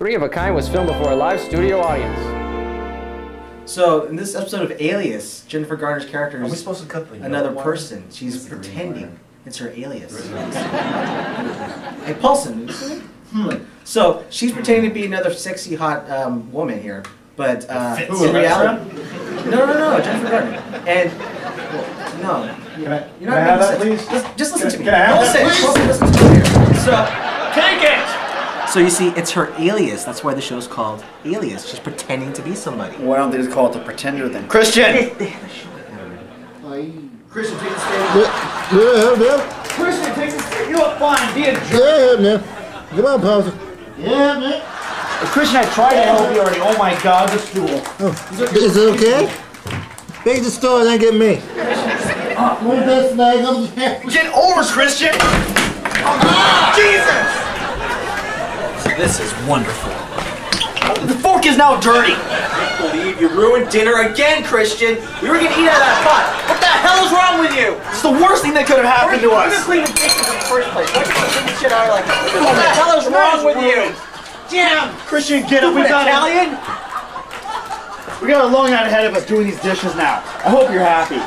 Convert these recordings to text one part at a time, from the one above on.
Three of a Kind was filmed before a live studio audience. So in this episode of Alias, Jennifer Garner's character is supposed to cut the another yellow wire? person. She's What's pretending it's her alias. hey, Paulson. Hmm. So she's pretending to be another sexy, hot um, woman here, but uh, Fit- in reality, no, no, no, Jennifer Garner. And well, no, Can I, you're can I have that, sense. please? Just, just listen to me. Can I have Paulson, that, please? Paulson, listen to me here. So. Take it! So you see, it's her alias. That's why the show's called Alias. She's pretending to be somebody. Why don't they just call it the Pretender then? Christian! Christian, take the stage. Yeah, yeah, yeah. Christian, take the stick. You look fine. Be a jerk. Yeah, man. Come on, Papa. Yeah, man. Christian, I tried to help you already. Oh my god, the stool. Oh, is it okay? Take the store and then get me. Move that snag up there. Get over, Christian! Oh, Jesus! This is wonderful. The fork is now dirty. I believe you ruined dinner again, Christian. We were gonna eat out of that pot. What the hell is wrong with you? It's the worst thing that could have happened to You us. didn't clean the dishes in the first place. Why did you clean shit out like that? What the hell is wrong with you? Damn! Christian, get up. We got, Italian? we got a long night ahead of us doing these dishes now. I hope you're happy.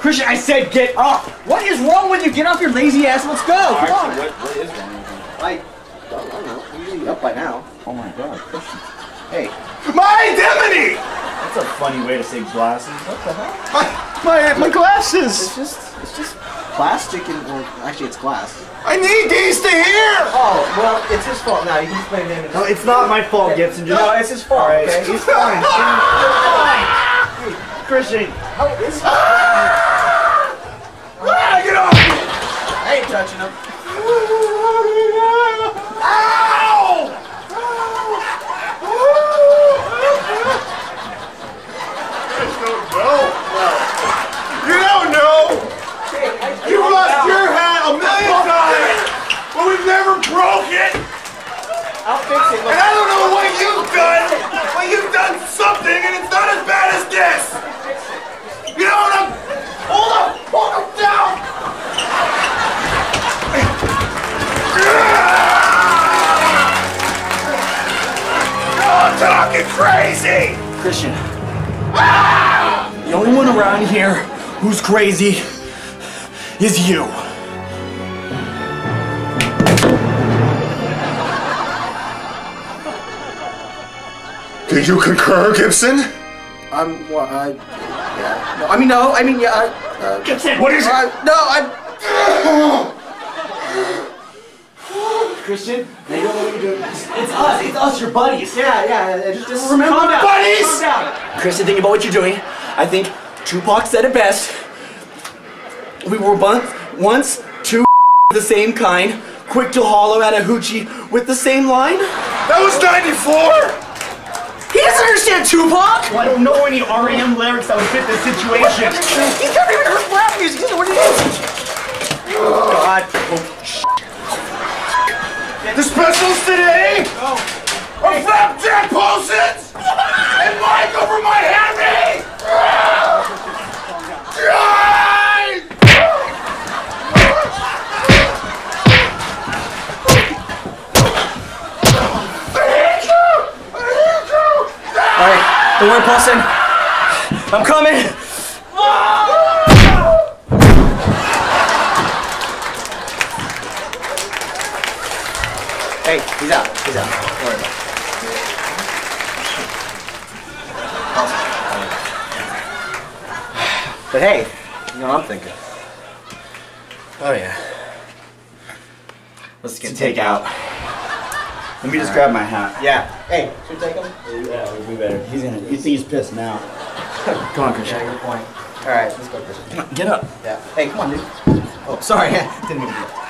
Christian, I said get up. What is wrong with you? Get off your lazy ass. Let's go. Come on. What, what is wrong with you? I know. Up by now. Oh my god, Christian. Hey. My identity! That's a funny way to say glasses. What the hell? My, my, my glasses! It's just, it's just plastic and, or actually it's glass. I need these to hear! Oh, well, it's his fault now. You can explain to him. No, it's not my fault, Gibson. Just... No, it's his fault, Alright. okay? He's fine. he's fine. Christian. How is he? Ah, get off me! I ain't touching him. Ow! You don't know! You lost your hat a million times! But we've never broke it! I'll fix it. And I don't know what you've done, but you've done something and it's not as bad as this! You know what I'm... Hold up! Hold him down! You're talking crazy! Christian. The only one around here who's crazy is you. Do you concur, Gibson? I'm, well, I, yeah. No, I mean, no, I mean, yeah, I, uh, Gibson, what is I, no, I'm, Christian, now you don't know what you're doing. It's, it's us, it's us, your buddies. yeah, yeah, just, just remember Calm down. that. Buddies! Calm down. Christian, think about what you're doing. I think Tupac said it best. We were once, once two the same kind, quick to hollow at a hoochie with the same line. That was 94! He doesn't understand Tupac! Well, I don't know any REM lyrics that would fit this situation. He can't even heard rap music. He doesn't know what it is. God. The specials today oh. are flapjack Paulsons and Mike over my Henry! God! All right, don't worry, Paulson. I'm coming. Hey, he's out. He's out. Don't worry about it. But hey, you know what I'm thinking. Oh yeah. Let's To take out. Let me just grab my hat. Yeah. Hey, should we take him? Yeah, we'll be better. He's gonna. You think he's pissed now? Come on, Christian. Yeah, good point. All right, let's go, Christian. Get up. Yeah. Hey, come on, dude. Oh, sorry. Didn't mean to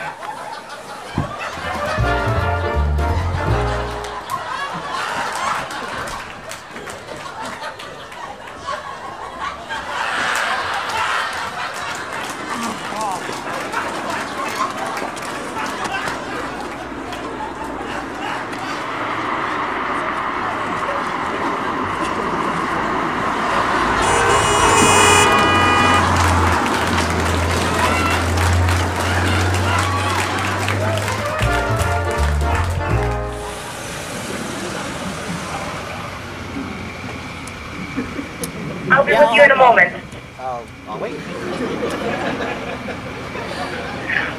you in a moment. Uh, I'll wait.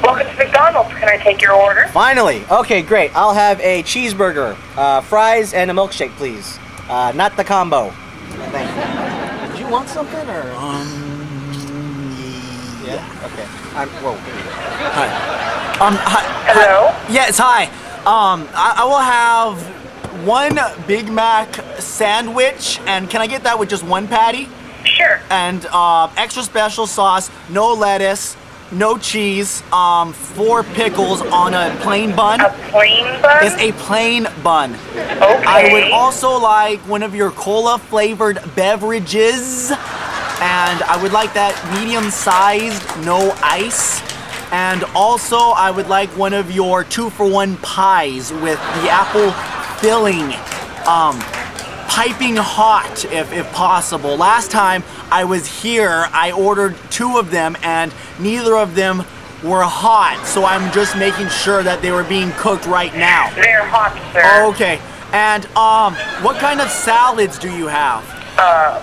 Welcome to McDonald's. Can I take your order? Finally. Okay, great. I'll have a cheeseburger, uh, fries, and a milkshake, please. Uh, not the combo. Thank you. Did you want something or? Um. Yeah. Okay. I'm. Whoa. Um, hi, Hello? yes, hi. Um, I, I will have one Big Mac sandwich, and can I get that with just one patty? Sure. And um, extra special sauce, no lettuce, no cheese, um, four pickles on a plain bun. A plain bun? It's a plain bun. okay. I would also like one of your cola flavored beverages. And I would like that medium sized, no ice. And also, I would like one of your two for one pies with the apple filling. Um, piping hot if, if possible. Last time I was here, I ordered two of them and neither of them were hot. So I'm just making sure that they were being cooked right now. They're hot, sir. Okay. And um, what kind of salads do you have? Uh,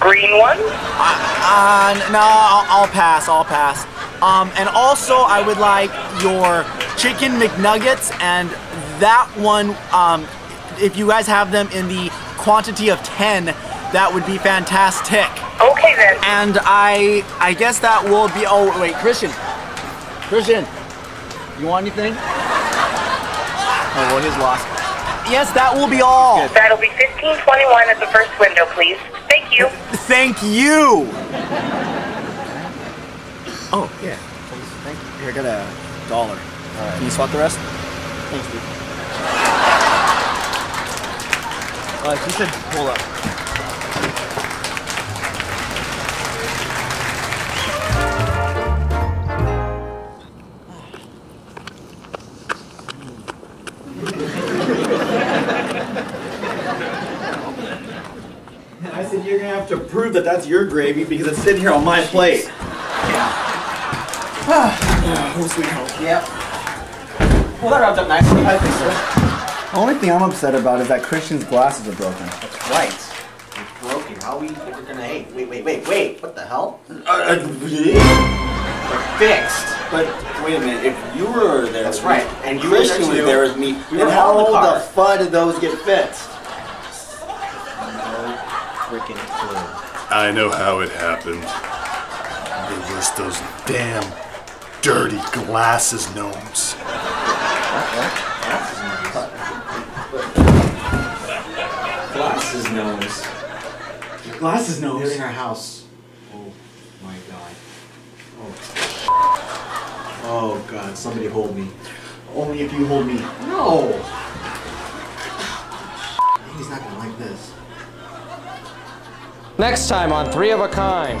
Green one? Uh, no, I'll, I'll pass. I'll pass. Um, and also, I would like your chicken McNuggets, and that one, um, if you guys have them in the quantity of 10, that would be fantastic. Okay then. And I, I guess that will be. Oh wait, Christian, Christian, you want anything? Oh well, he's lost. Yes, that will be all. That'll be 1521 at the first window, please. Thank you. Thank you. Oh yeah. Thank you. Here, I got a dollar. Can you swap the rest? Thanks, dude. Uh, he said pull up. I said you're gonna have to prove that that's your gravy because it's sitting here on my plate. Home sweet home. Yep. Well, that wrapped up nicely. I think so. The only thing I'm upset about is that Christian's glasses are broken. That's right. It's broken. How are we ever gonna? Hey, wait, wait, wait, wait. What the hell? Uh, They're fixed. but wait a minute, if you were there, That's right. And you Christian was there with me, We then how all the the car. fuck did those get fixed? Freaking clue. I know how it happened. It was those damn dirty glasses gnomes. Glasses nose. Glasses They're nose. in our house. Oh my god. Oh. Oh god, somebody hold me. Only if you hold me. No! He's not gonna like this. Next time on Three of a Kind.